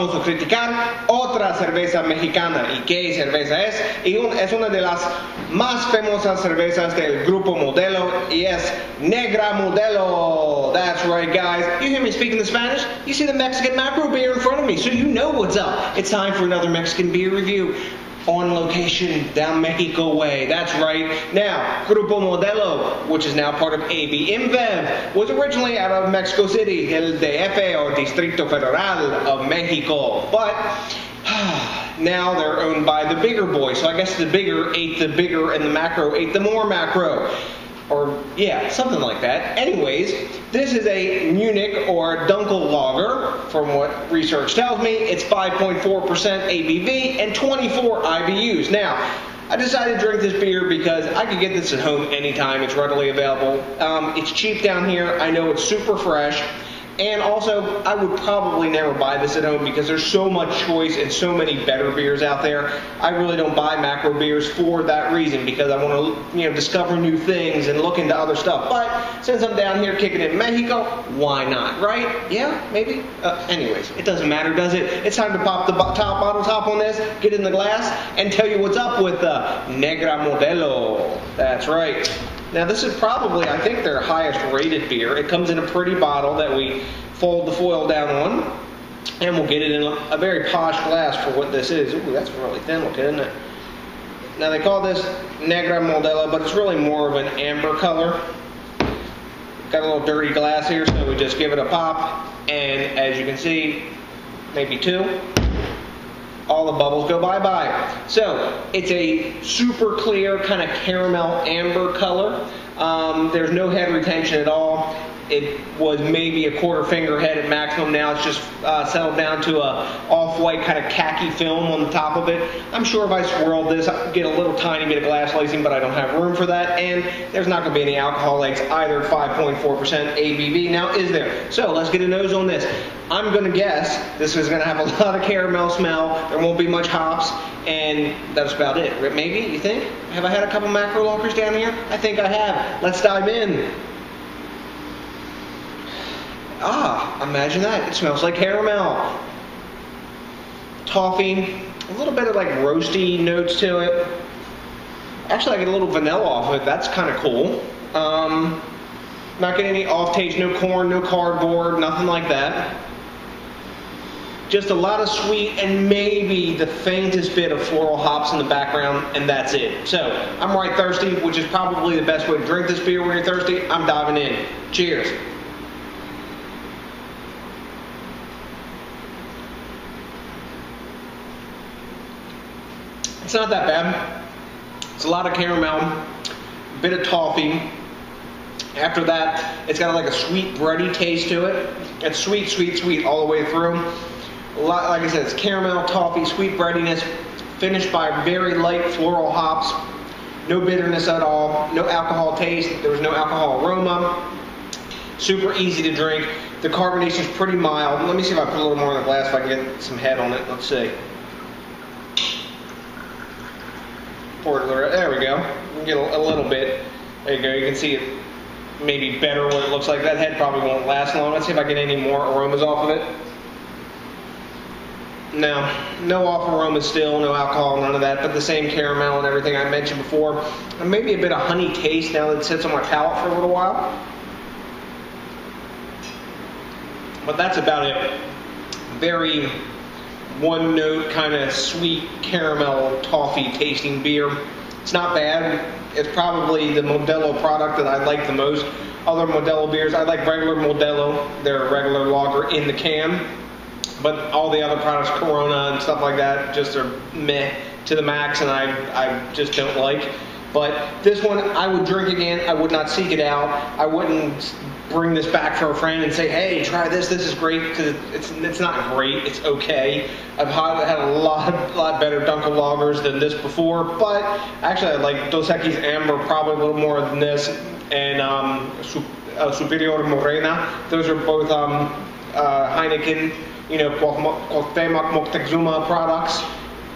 vamos a criticar otra cerveza mexicana. ¿Y qué cerveza es? Y un- es una de las más famosas cervezas del grupo Modelo y es Negra Modelo. That's right, guys. You hear me speaking in Spanish? You see the Mexican macro beer in front of me, so you know what's up. It's time for another Mexican beer review on location down Mexico way. That's right. Now, Grupo Modelo, which is now part of AB InBev, was originally out of Mexico City, el DF or Distrito Federal of Mexico. But now they're owned by the bigger boy. So I guess the bigger ate the bigger and the macro ate the more macro. Or, yeah, something like that. Anyways, this is a Munich or Dunkel lager, from what research tells me. It's 5.4% ABV and 24 IBUs. Now, I decided to drink this beer because I could get this at home anytime. It's readily available. Um, it's cheap down here. I know it's super fresh. And also, I would probably never buy this at home because there's so much choice and so many better beers out there. I really don't buy macro beers for that reason because I want to, you know, discover new things and look into other stuff. But since I'm down here kicking in Mexico, why not, right? Yeah, maybe. Uh, anyways, it doesn't matter, does it? It's time to pop the bo- top bottle top on this, get in the glass, and tell you what's up with the Negra Modelo. That's right. Now this is probably, I think, their highest rated beer. It comes in a pretty bottle that we fold the foil down on, and we'll get it in a, very posh glass for what this is. Ooh, that's really thin looking, isn't it? Now they call this Negra Modelo, but it's really more of an amber color. Got a little dirty glass here, so we just give it a pop, and as you can see, maybe two all the bubbles go bye-bye. So it's a super clear kind of caramel amber color. Um, there's no head retention at all. It was maybe a quarter finger head at maximum. Now it's just uh, settled down to a off-white kind of khaki film on the top of it. I'm sure if I swirled this, I'd get a little tiny bit of glass lacing, but I don't have room for that. And there's not going to be any alcohol legs either. 5.4% ABV. Now is there? So let's get a nose on this. I'm going to guess this is going to have a lot of caramel smell. There won't be much hops, and that's about it. Maybe you think? Have I had a couple macro lagers down here? I think I have. Let's dive in. Ah, imagine that. It smells like caramel. Toffee, a little bit of like roasty notes to it. Actually, I get a little vanilla off of it. That's kind of cool. Um, not getting any off taste, no corn, no cardboard, nothing like that. Just a lot of sweet and maybe the faintest bit of floral hops in the background, and that's it. So I'm right thirsty, which is probably the best way to drink this beer when you're thirsty. I'm diving in. Cheers. It's not that bad. It's a lot of caramel, a bit of toffee. After that, it's got like a sweet bready taste to it. It's sweet, sweet, sweet all the way through. A lot, like I said, it's caramel, toffee, sweet breadiness, finished by very light floral hops. No bitterness at all. No alcohol taste. There was no alcohol aroma. Super easy to drink. The carbonation is pretty mild. Let me see if I put a little more in the glass if I can get some head on it. Let's see. Pour it a There we go. Get a, a little bit. There you go. You can see it maybe better what it looks like. That head probably won't last long. Let's see if I get any more aromas off of it. No, no off aroma still, no alcohol, none of that, but the same caramel and everything I mentioned before. And maybe a bit of honey taste now that it sits on my palate for a little while. But that's about it. Very one note kind of sweet caramel toffee tasting beer. It's not bad. It's probably the Modelo product that I like the most. Other Modelo beers, I like regular Modelo, their regular lager in the can. But all the other products, Corona and stuff like that, just are meh to the max, and I, I just don't like. But this one, I would drink again. I would not seek it out. I wouldn't bring this back for a friend and say, "Hey, try this. This is great." Because it's it's not great. It's okay. I've had a lot lot better Dunkel lagers than this before, but actually, I like Dos Equis Amber probably a little more than this, and um, uh, Superior Morena. Those are both um, uh, Heineken, you know, Cuauhtémoc Moctezuma products.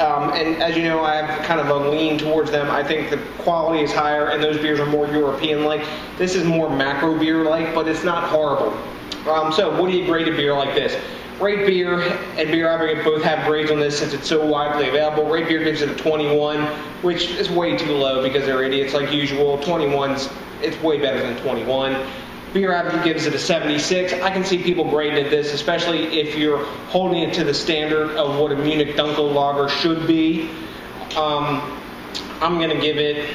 Um, and as you know, I have kind of a lean towards them. I think the quality is higher, and those beers are more European-like. This is more macro beer-like, but it's not horrible. Um, so what do you grade a beer like this? RateBeer and BeerAdvocate both have grades on this since it's so widely available. RateBeer gives it a 21, which is way too low because they're idiots like usual. 21's it's way better than 21. Advocate gives it a 76. I can see people grading this, especially if you're holding it to the standard of what a Munich Dunkel lager should be. Um, I'm going to give it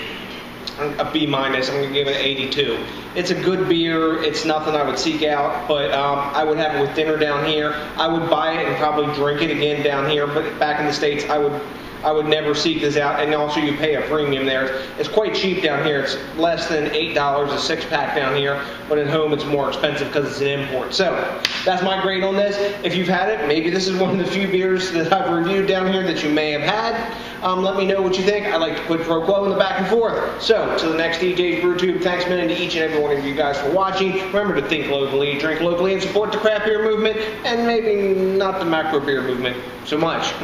a B minus. I'm going to give it an 82. It's a good beer. It's nothing I would seek out, but um, I would have it with dinner down here. I would buy it and probably drink it again down here. But back in the states, I would I would never seek this out. And also, you pay a premium there. It's quite cheap down here. It's less than eight dollars a six pack down here. But at home, it's more expensive because it's an import. So that's my grade on this. If you've had it, maybe this is one of the few beers that I've reviewed down here that you may have had. Um, let me know what you think. I like to put pro quo in the back and forth. So, to the next DJ's BrewTube, thanks man to each and every of you guys for watching. Remember to think locally, drink locally, and support the craft beer movement, and maybe not the macro beer movement so much.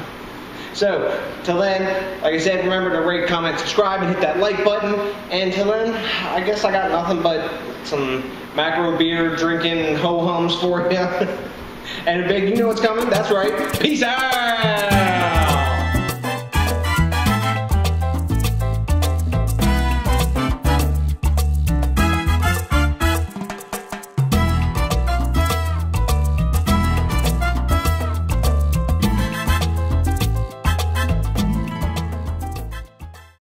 So, till then, like I said, remember to rate, comment, subscribe, and hit that like button. And till then, I guess I got nothing but some macro beer drinking ho hums for you. and a big, you know what's coming? That's right. Peace out!